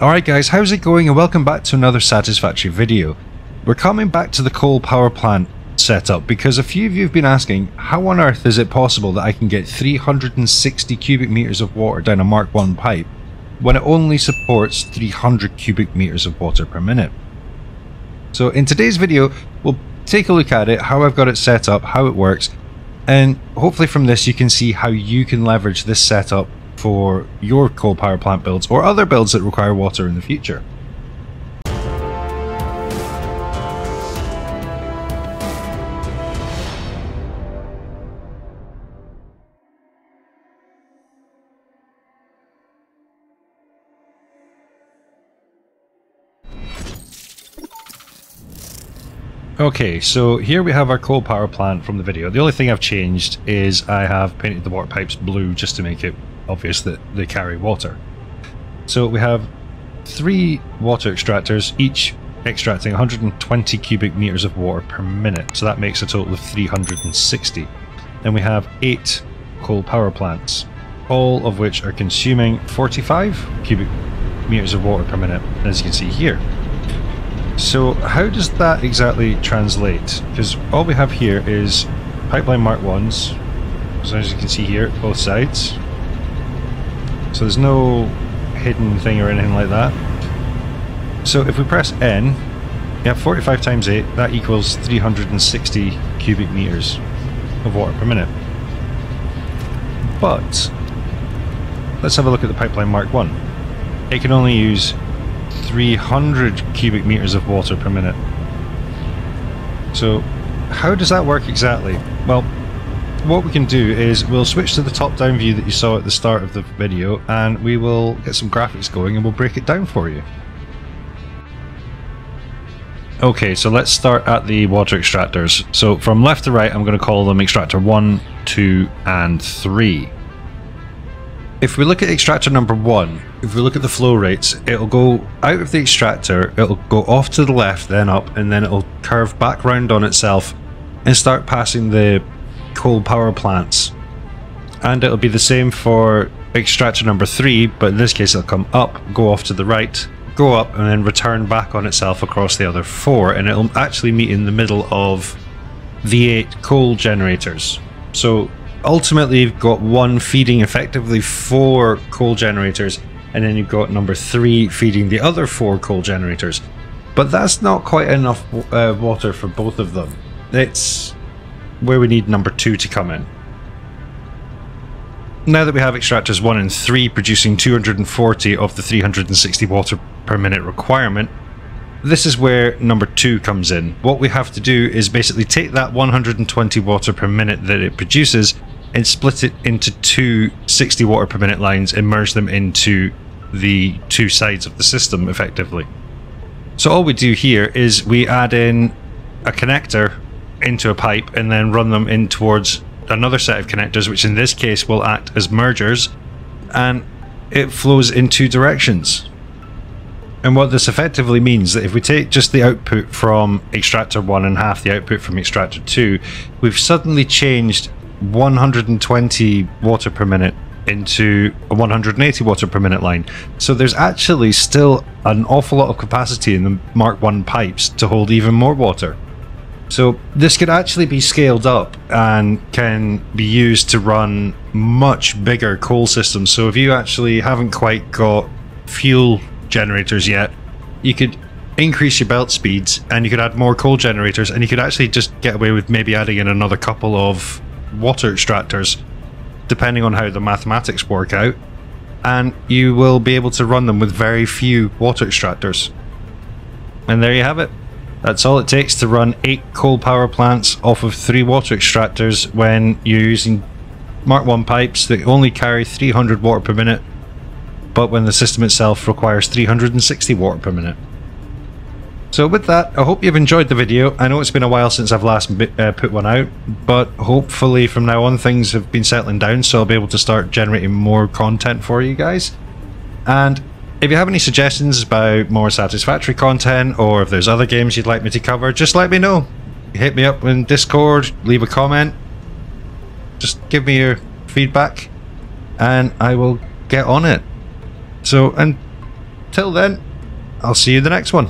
Alright guys, how's it going and welcome back to another Satisfactory video. We're coming back to the coal power plant setup because a few of you have been asking how on earth is it possible that I can get 360 cubic meters of water down a Mark 1 pipe when it only supports 300 cubic meters of water per minute. So in today's video we'll take a look at it, how I've got it set up, how it works, and hopefully from this you can see how you can leverage this setup for your coal power plant builds or other builds that require water in the future. Okay, so here we have our coal power plant from the video. The only thing I've changed is I have painted the water pipes blue just to make it obvious that they carry water. So we have three water extractors, each extracting 120 cubic meters of water per minute. So that makes a total of 360. Then we have eight coal power plants, all of which are consuming 45 cubic meters of water per minute, as you can see here. So how does that exactly translate? Because all we have here is pipeline mark 1s, so as you can see here, both sides. So there's no hidden thing or anything like that. So if we press N, yeah, 45 times 8, that equals 360 cubic meters of water per minute. But, let's have a look at the pipeline mark 1. It can only use 300 cubic meters of water per minute. So, how does that work exactly? Well, what we can do is we'll switch to the top-down view that you saw at the start of the video and we will get some graphics going and we'll break it down for you. Okay, so let's start at the water extractors. So from left to right, I'm going to call them extractor 1, 2, and 3. If we look at extractor number one, if we look at the flow rates, it'll go out of the extractor, it'll go off to the left, then up, and then it'll curve back round on itself and start passing the coal power plants. And it'll be the same for extractor number three, but in this case it'll come up, go off to the right, go up, and then return back on itself across the other four, and it'll actually meet in the middle of the eight coal generators. So ultimately you've got one feeding effectively four coal generators and then you've got number three feeding the other four coal generators but that's not quite enough uh, water for both of them it's where we need number two to come in now that we have extractors 1 and 3 producing 240 of the 360 water per minute requirement, this is where number 2 comes in. What we have to do is basically take that 120 water per minute that it produces and split it into two 60 water per minute lines and merge them into the two sides of the system effectively. So all we do here is we add in a connector into a pipe and then run them in towards another set of connectors which in this case will act as mergers and it flows in two directions. And what this effectively means is that if we take just the output from extractor 1 and half the output from extractor 2, we've suddenly changed 120 water per minute into a 180 water per minute line. So there's actually still an awful lot of capacity in the Mark 1 pipes to hold even more water. So this could actually be scaled up and can be used to run much bigger coal systems. So if you actually haven't quite got fuel generators yet, you could increase your belt speeds and you could add more coal generators and you could actually just get away with maybe adding in another couple of water extractors, depending on how the mathematics work out, and you will be able to run them with very few water extractors. And there you have it. That's all it takes to run 8 coal power plants off of 3 water extractors when you're using Mark 1 pipes that only carry 300 water per minute, but when the system itself requires 360 water per minute. So with that, I hope you've enjoyed the video. I know it's been a while since I've last uh, put one out, but hopefully from now on things have been settling down so I'll be able to start generating more content for you guys. And if you have any suggestions about more satisfactory content or if there's other games you'd like me to cover, just let me know. Hit me up in Discord, leave a comment, just give me your feedback and I will get on it. So, until then, I'll see you in the next one.